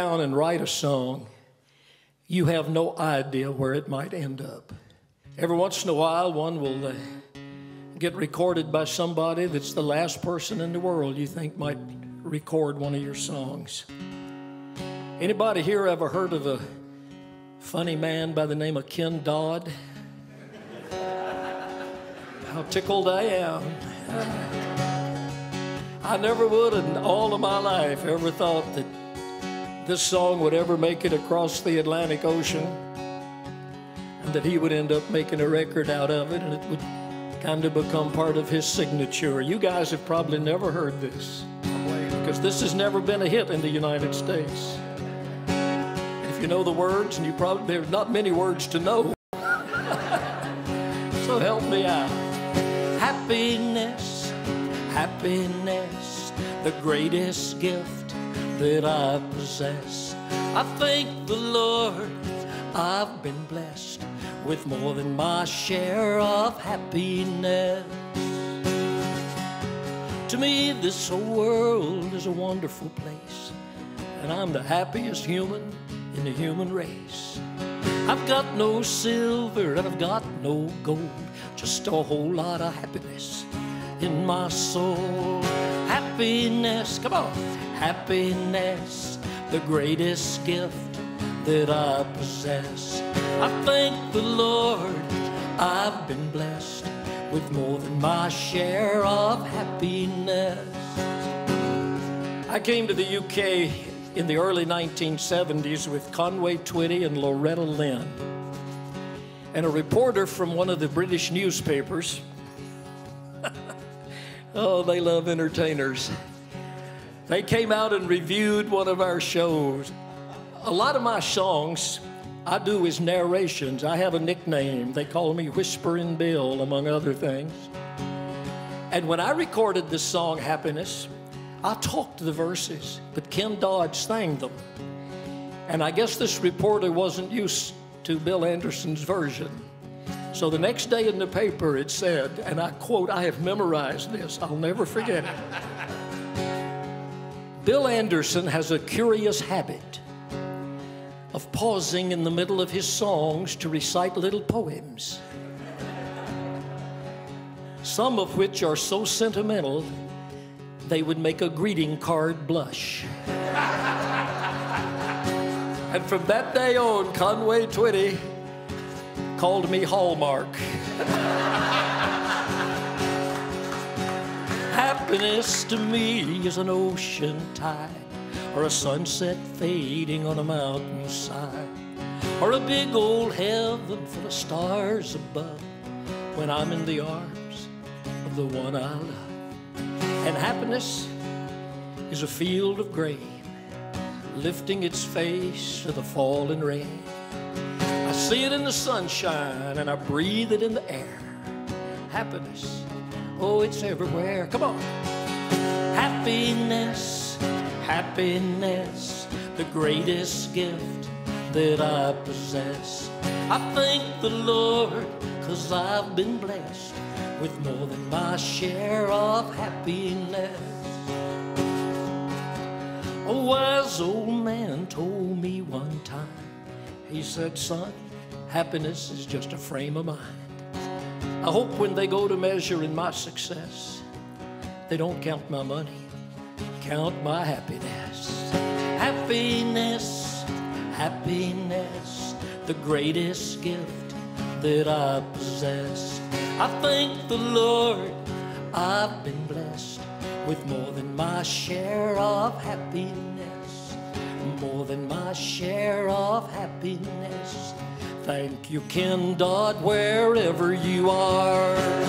down and write a song, you have no idea where it might end up. Every once in a while, one will uh, get recorded by somebody that's the last person in the world you think might record one of your songs. Anybody here ever heard of a funny man by the name of Ken Dodd? How tickled I am. I never would in all of my life ever thought that this song would ever make it across the Atlantic Ocean and that he would end up making a record out of it and it would kind of become part of his signature. You guys have probably never heard this because this has never been a hit in the United States. If you know the words, and you probably, there's not many words to know. so help me out. Happiness, happiness, the greatest gift that I possess. I thank the Lord I've been blessed with more than my share of happiness. To me, this whole world is a wonderful place, and I'm the happiest human in the human race. I've got no silver and I've got no gold, just a whole lot of happiness in my soul. Happiness, come on, happiness, the greatest gift that I possess. I thank the Lord I've been blessed with more than my share of happiness. I came to the UK in the early 1970s with Conway Twitty and Loretta Lynn. And a reporter from one of the British newspapers, oh, they love entertainers. They came out and reviewed one of our shows. A lot of my songs I do is narrations. I have a nickname. They call me Whispering Bill, among other things. And when I recorded this song, Happiness, I talked the verses, but Ken Dodd sang them. And I guess this reporter wasn't used to Bill Anderson's version. So the next day in the paper it said, and I quote, I have memorized this, I'll never forget it. Bill Anderson has a curious habit of pausing in the middle of his songs to recite little poems, some of which are so sentimental they would make a greeting card blush. and from that day on, Conway Twitty called me Hallmark. Happiness to me is an ocean tide or a sunset fading on a mountainside, or a big old heaven full of stars above when I'm in the arms of the one I love. And happiness is a field of grain lifting its face to the falling rain. See it in the sunshine and I breathe it in the air. Happiness, oh, it's everywhere. Come on. Happiness happiness, the greatest gift that I possess. I thank the Lord, cause I've been blessed with more than my share of happiness. A wise old man told me one time, he said, Son, happiness is just a frame of mind. I hope when they go to measure in my success, they don't count my money count my happiness. Happiness, happiness, the greatest gift that I possess. I thank the Lord I've been blessed with more than my share of happiness. More than my share of happiness. Thank you, Ken Dodd, wherever you are.